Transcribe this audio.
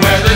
where